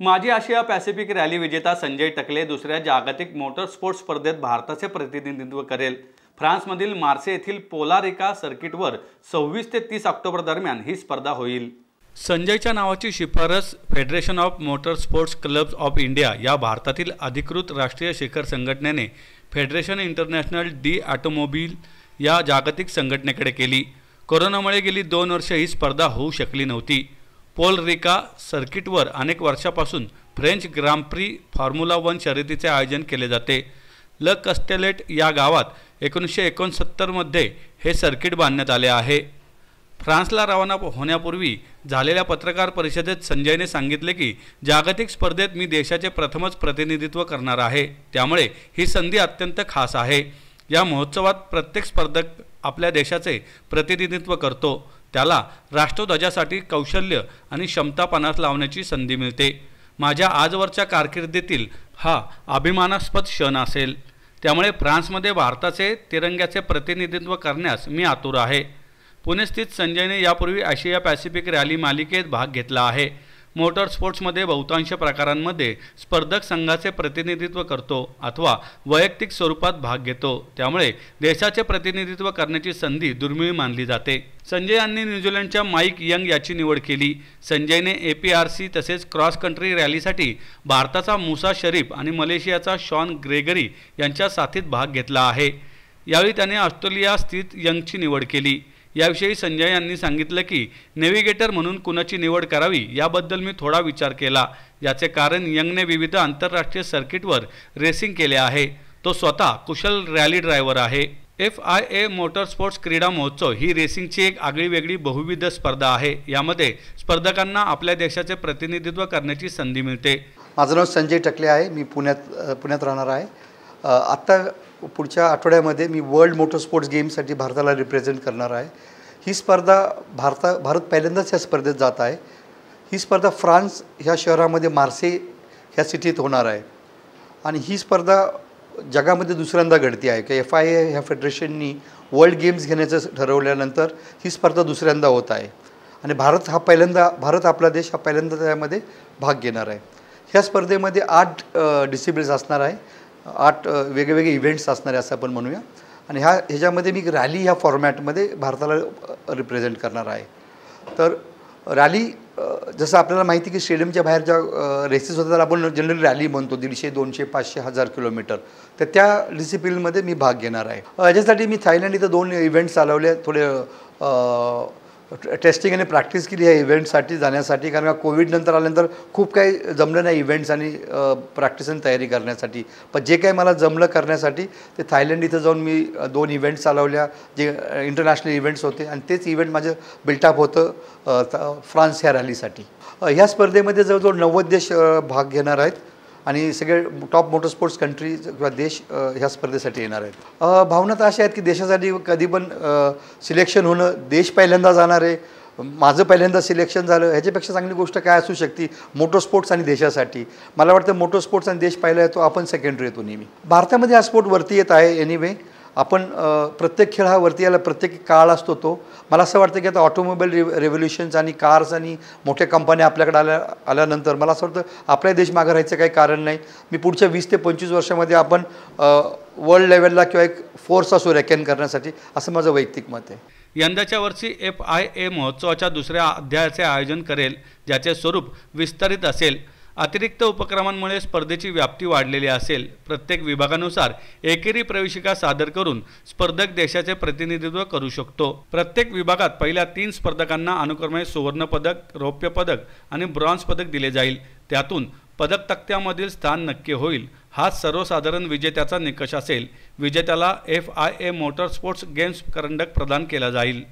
माजी आशिया Pacific rally विजेता संजय टकले दुसऱ्या जागतिक मोटर स्पोर्ट्स स्पर्धेत भारताचे प्रतिनिधित्व करेल. फ्रान्समधील मार्से येथील पोलारिका सर्किटवर सव्वीस ते तीस ऑक्टोबर दरम्यान ही स्पर्धा होईल. संजयच्या नावाची शिफारस federation of motor sports clubs of India या भारतातील अधिकृत राष्ट्रीय शिखर संघटनेने फेडरेशन इंटरनॅशनल डी ऑटोमोबिल या जागतिक संघटनेकडे केली. कोरोनामुळे गेली दोन वर्ष ही स्पर्धा होऊ शकली नव्हती. पोल रिका सर्किटवर अनेक वर्षापासून French grand prix Formula One शर्यतीचे आयोजन केले जाते. ल कस्टेलेट या गावात एकोणीसशे एकोणसत्तरमध्ये हे सर्किट बांधण्यात आले आहे. फ्रान्सला रवाना होण्यापूर्वी झालेल्या पत्रकार परिषदेत संजयने सांगितले की जागतिक स्पर्धेत मी देशाचे प्रथमच प्रतिनिधित्व करणार आहे. त्यामुळे ही संधी अत्यंत खास आहे. या महोत्सवात प्रत्येक स्पर्धक आपल्या देशाचे प्रतिनिधित्व करतो. त्याला राष्ट्रध्वजासाठी कौशल्य आणि क्षमतापणास लावण्याची संधी मिळते. माझ्या आजवरच्या कारकिर्दीतील हा अभिमानास्पद क्षण असेल. त्यामुळे फ्रान्समध्ये भारताचे तिरंग्याचे प्रतिनिधित्व करण्यास मी आतुर आहे. पुणे स्थित संजयने यापूर्वी आशिया पॅसिफिक रॅली मालिकेत भाग घेतला आहे. मोटर स्पोर्ट्समध्ये बहुतांश प्रकारांमध्ये स्पर्धक संघाचे प्रतिनिधित्व करतो अथवा वैयक्तिक स्वरूपात भाग घेतो. त्यामुळे देशाचे प्रतिनिधित्व करण्याची संधी दुर्मिळ मानली जाते. संजय यांनी न्यूझीलंडच्या माईक यंग याची निवड केली. संजयने ए पी आर सी तसेच क्रॉस कंट्री रॅलीसाठी भारताचा मुसा शरीफ आणि मलेशियाचा शॉन ग्रेगरी यांच्या साथीत भाग घेतला आहे. यावेळी त्याने ऑस्ट्रेलिया स्थित यंगची निवड केली. याविषयी संजय यांनी सांगितलं की नेव्हिगेटर म्हणून कुणाची निवड करावी याबद्दल मी थोडा विचार केला. याचे कारण यंगने विविध आंतरराष्ट्रीय सर्किटवर रेसिंग केले आहे. तो स्वतः कुशल रॅली ड्रायव्हर आहे. F I A motor sports क्रीडा महोत्सव ही रेसिंगची एक आगळीवेगळी बहुविध स्पर्धा आहे. यामध्ये स्पर्धकांना आपल्या देशाचे प्रतिनिधित्व करण्याची संधी मिळते. माझं नाव संजय टकले आहे. मी पुण्यात पुण्यात राहणार आहे. आत्ता पुढच्या आठवड्यामध्ये मी वर्ल्ड मोटर स्पोर्ट्स गेमसाठी भारताला रिप्रेझेंट करणार आहे. ही स्पर्धा भारता भारत पहिल्यांदाच या स्पर्धेत जात आहे. ही स्पर्धा फ्रान्स ह्या शहरामध्ये मार्से ह्या सिटीत होणार आहे. आणि ही स्पर्धा जगामध्ये दुसऱ्यांदा घडती आहे. की एफ आय ए ह्या फेडरेशननी वर्ल्ड गेम्स घेण्याचं ठरवल्यानंतर ही स्पर्धा दुसऱ्यांदा होत आहे. आणि भारत हा पहिल्यांदा भारत आपला देश हा पहिल्यांदा त्यामध्ये भाग घेणार आहे. ह्या स्पर्धेमध्ये आठ डिसिप्लिन्स असणार आहे. आठ वेगवेगळे इव्हेंट्स असणारे असं आपण म्हणूया. आणि ह्या ह्याच्यामध्ये मी रॅली ह्या फॉर्मॅटमध्ये भारताला रिप्रेझेंट करणार आहे. तर रॅली जसं आपल्याला माहिती की स्टेडियमच्या बाहेर ज्या रेसेस होतात त्याला आपण जनरली रॅली म्हणतो दीडशे दोनशे पाचशे हजार किलोमीटर तर त्या डिसिप्लिनमध्ये मी भाग घेणार आहे. याच्यासाठी मी थायलंड इथं दोन इव्हेंट्स चालवले थोडे टेस्टिंग आणि प्रॅक्टिस केली आहे इव्हेंटसाठी जाण्यासाठी. कारण का कोविडनंतर आल्यानंतर खूप काही जमलं नाही इव्हेंट्स आणि प्रॅक्टिस आणि तयारी करण्यासाठी. पण जे काही मला जमलं करण्यासाठी ते थायलंड इथं जाऊन मी दोन इव्हेंट्स चालवल्या जे इंटरनॅशनल इव्हेंट्स होते. आणि तेच इव्हेंट माझं बिल्टअप होतं फ्रान्स ह्या रॅलीसाठी ह्या स्पर्धेमध्ये जवळजवळ नव्वद देश भाग घेणार आहेत. आणि सगळे टॉप मोटर स्पोर्ट्स कंट्रीज किंवा देश ह्या स्पर्धेसाठी येणार आहेत. भावना तर अशा आहेत की देशासाठी कधी पण सिलेक्शन होणं देश पहिल्यांदा जाणार आहे. माझं पहिल्यांदा सिलेक्शन झालं ह्याच्यापेक्षा चांगली गोष्ट काय असू शकते? मोटर स्पोर्ट्स आणि देशासाठी. मला वाटतं मोटर स्पोर्ट्स आणि देश पाहिला येतो आपण सेकंडरी येतो नेहमी. भारतामध्ये हा स्पोर्ट वरती येत आहे एनिवे आपण प्रत्येक खेळ हा वरती यायला प्रत्येक काळ असतो तो. मला असं वाटतं की आता ऑटोमोबाईल रे रेव्होल्युशन्स आणि कार्स आणि मोठ्या कंपन्या आपल्याकडे आल्या आल्यानंतर मला असं वाटतं आपल्या देश मागं राहायचं काही कारण नाही. मी पुढच्या वीस ते पंचवीस वर्षामध्ये आपण वर्ल्ड लेवलला किंवा एक फोर्स असो रेकॅन करण्यासाठी असं माझं वैयक्तिक मत आहे. यंदाच्या वर्षी एफ आय ए महोत्सवाच्या दुसऱ्या अध्यायाचे आयोजन करेल ज्याचे स्वरूप विस्तारित असेल. अतिरिक्त उपक्रमांमुळे स्पर्धेची व्याप्ती वाढलेली असेल. प्रत्येक विभागानुसार एकेरी प्रवेशिका सादर करून स्पर्धक देशाचे प्रतिनिधित्व करू शकतो. प्रत्येक विभागात पहिल्या तीन स्पर्धकांना अनुक्रमे सुवर्णपदक रौप्य पदक आणि ब्रॉन्झ पदक दिले जाईल. त्यातून पदक तक्त्यामधील स्थान नक्की होईल. हा सर्वसाधारण विजेत्याचा निकष असेल. विजेत्याला F I A motor sports games करंडक प्रदान केला जाईल.